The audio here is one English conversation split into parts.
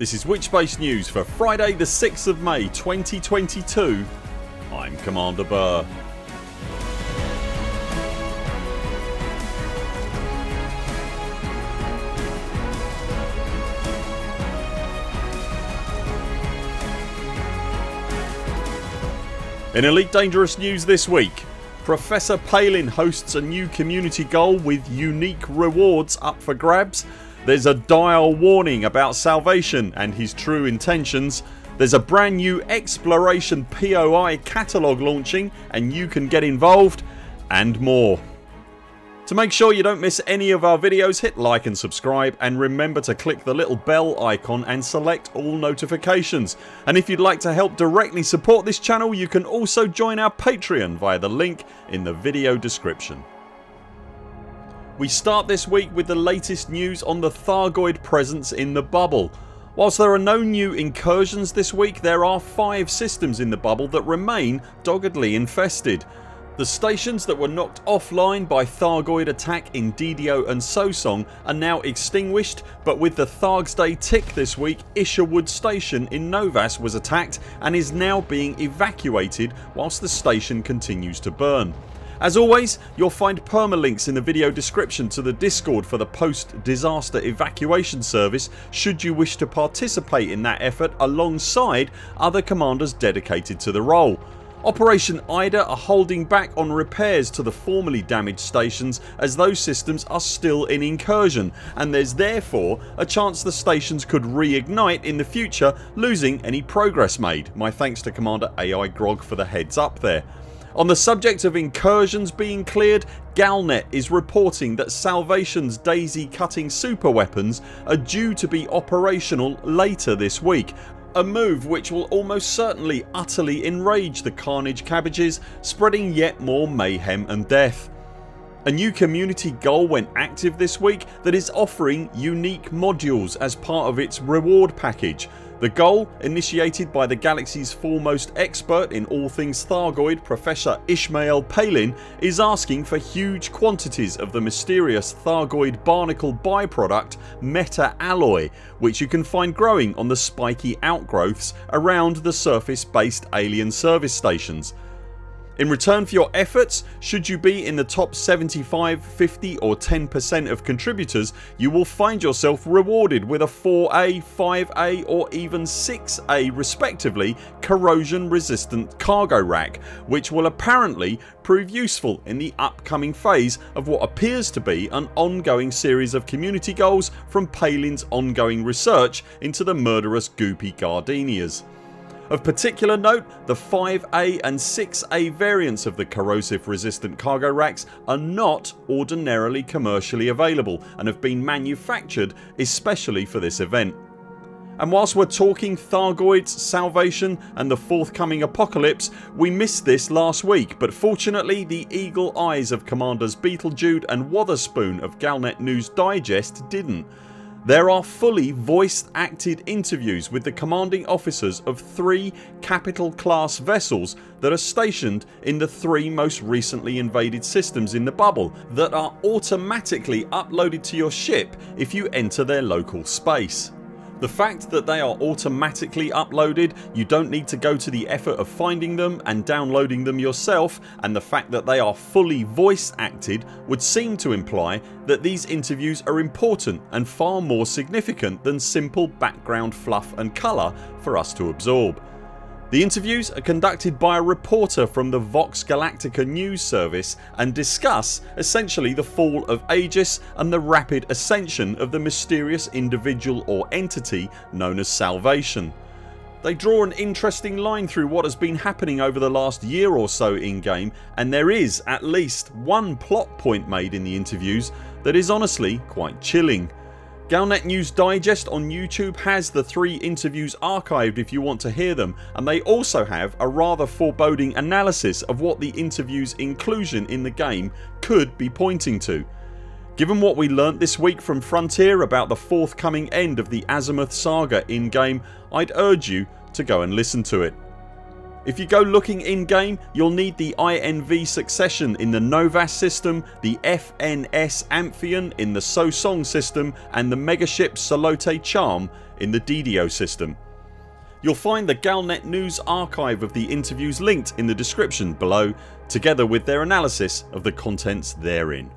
This is Witchspace News for Friday the 6th of May 2022. I'm Commander Buur. In Elite Dangerous news this week Professor Palin hosts a new community goal with unique rewards up for grabs. There's a dire warning about Salvation and his true intentions. There's a brand new Exploration POI catalogue launching and you can get involved and more. To make sure you don't miss any of our videos hit like and subscribe and remember to click the little bell icon and select all notifications and if you'd like to help directly support this channel you can also join our Patreon via the link in the video description. We start this week with the latest news on the Thargoid presence in the bubble. Whilst there are no new incursions this week there are 5 systems in the bubble that remain doggedly infested. The stations that were knocked offline by Thargoid attack in Didio and Sosong are now extinguished but with the Thargs Day tick this week Isherwood station in Novas was attacked and is now being evacuated whilst the station continues to burn. As always you'll find permalinks in the video description to the discord for the post disaster evacuation service should you wish to participate in that effort alongside other commanders dedicated to the role. Operation IDA are holding back on repairs to the formerly damaged stations as those systems are still in incursion and there's therefore a chance the stations could reignite in the future losing any progress made. My thanks to Commander AI Grog for the heads up there. On the subject of incursions being cleared Galnet is reporting that Salvation's daisy cutting super weapons are due to be operational later this week a move which will almost certainly utterly enrage the Carnage cabbages spreading yet more mayhem and death. A new community goal went active this week that is offering unique modules as part of its reward package the goal, initiated by the galaxy's foremost expert in all things Thargoid Professor Ishmael Palin is asking for huge quantities of the mysterious Thargoid barnacle byproduct Meta Alloy which you can find growing on the spiky outgrowths around the surface based alien service stations. In return for your efforts should you be in the top 75, 50 or 10% of contributors you will find yourself rewarded with a 4A, 5A or even 6A respectively corrosion resistant cargo rack which will apparently prove useful in the upcoming phase of what appears to be an ongoing series of community goals from Palin's ongoing research into the murderous goopy gardenias. Of particular note the 5A and 6A variants of the corrosive resistant cargo racks are not ordinarily commercially available and have been manufactured especially for this event. And whilst we're talking Thargoids, Salvation and the forthcoming apocalypse we missed this last week but fortunately the eagle eyes of Commanders Beetlejude and Wotherspoon of Galnet News Digest didn't there are fully voice acted interviews with the commanding officers of three capital class vessels that are stationed in the three most recently invaded systems in the bubble that are automatically uploaded to your ship if you enter their local space. The fact that they are automatically uploaded, you don't need to go to the effort of finding them and downloading them yourself and the fact that they are fully voice acted would seem to imply that these interviews are important and far more significant than simple background fluff and colour for us to absorb. The interviews are conducted by a reporter from the Vox Galactica news service and discuss essentially the fall of Aegis and the rapid ascension of the mysterious individual or entity known as Salvation. They draw an interesting line through what has been happening over the last year or so in game and there is at least one plot point made in the interviews that is honestly quite chilling. Galnet News Digest on YouTube has the three interviews archived if you want to hear them and they also have a rather foreboding analysis of what the interviews inclusion in the game could be pointing to. Given what we learnt this week from Frontier about the forthcoming end of the Azimuth saga in game I'd urge you to go and listen to it. If you go looking in game you'll need the INV succession in the Novas system, the FNS Amphion in the Sosong system and the megaship Salote Charm in the Didio system. You'll find the Galnet News archive of the interviews linked in the description below together with their analysis of the contents therein.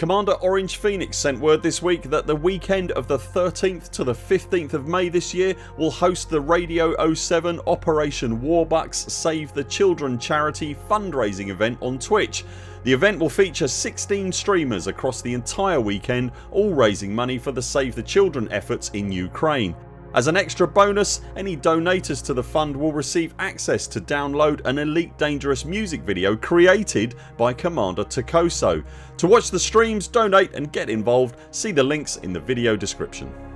Commander Orange Phoenix sent word this week that the weekend of the 13th to the 15th of May this year will host the Radio 07 Operation Warbucks Save the Children charity fundraising event on Twitch. The event will feature 16 streamers across the entire weekend all raising money for the Save the Children efforts in Ukraine. As an extra bonus any donators to the fund will receive access to download an Elite Dangerous music video created by Commander Takoso. To watch the streams, donate and get involved see the links in the video description.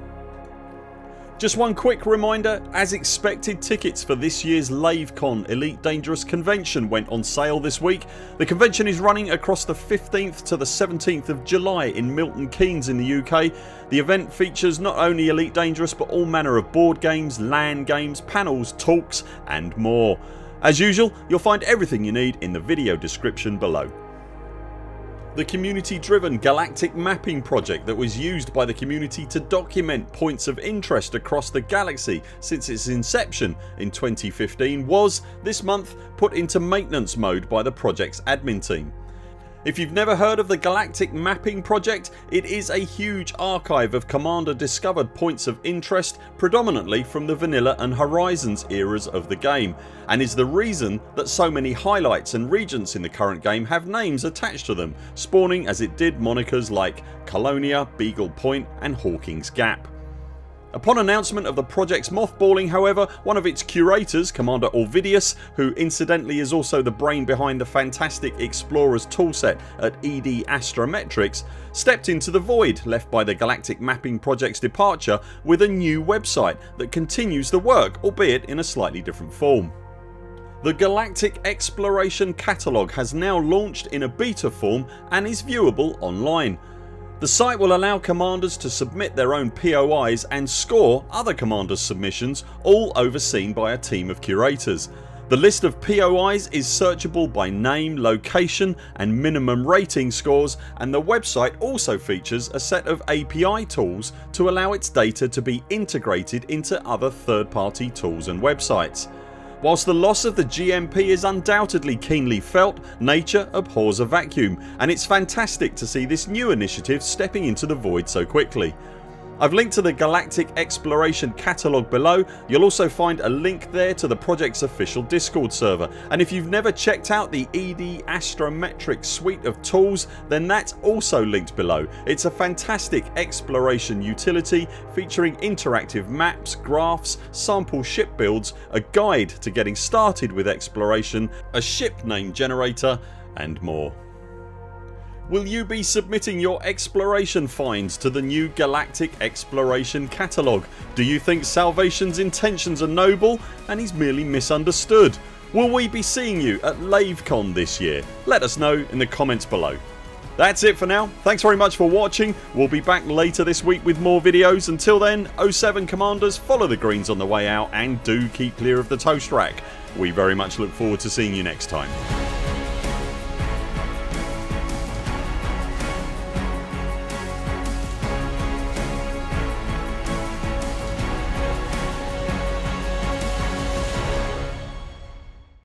Just one quick reminder as expected tickets for this year's LaveCon Elite Dangerous convention went on sale this week. The convention is running across the 15th to the 17th of July in Milton Keynes in the UK. The event features not only Elite Dangerous but all manner of board games, LAN games, panels, talks and more. As usual you'll find everything you need in the video description below. The community driven galactic mapping project that was used by the community to document points of interest across the galaxy since its inception in 2015 was, this month, put into maintenance mode by the projects admin team. If you've never heard of the Galactic Mapping Project it is a huge archive of Commander discovered points of interest predominantly from the Vanilla and Horizons eras of the game and is the reason that so many highlights and regions in the current game have names attached to them spawning as it did monikers like Colonia, Beagle Point and Hawkins Gap. Upon announcement of the projects mothballing however one of its curators Commander Orvidius who incidentally is also the brain behind the fantastic Explorers toolset at ED Astrometrics stepped into the void left by the Galactic Mapping Project's departure with a new website that continues the work albeit in a slightly different form. The Galactic Exploration Catalogue has now launched in a beta form and is viewable online. The site will allow commanders to submit their own POIs and score other commanders submissions all overseen by a team of curators. The list of POIs is searchable by name, location and minimum rating scores and the website also features a set of API tools to allow its data to be integrated into other third party tools and websites. Whilst the loss of the GMP is undoubtedly keenly felt, nature abhors a vacuum and it's fantastic to see this new initiative stepping into the void so quickly. I've linked to the Galactic Exploration catalogue below. You'll also find a link there to the project's official discord server and if you've never checked out the ED Astrometric suite of tools then that's also linked below. It's a fantastic exploration utility featuring interactive maps, graphs, sample ship builds, a guide to getting started with exploration, a ship name generator and more. Will you be submitting your exploration finds to the new Galactic Exploration Catalogue? Do you think Salvation's intentions are noble and he's merely misunderstood? Will we be seeing you at LaveCon this year? Let us know in the comments below. That's it for now. Thanks very much for watching. We'll be back later this week with more videos. Until then 07 CMDRs follow the greens on the way out and do keep clear of the toast rack. We very much look forward to seeing you next time.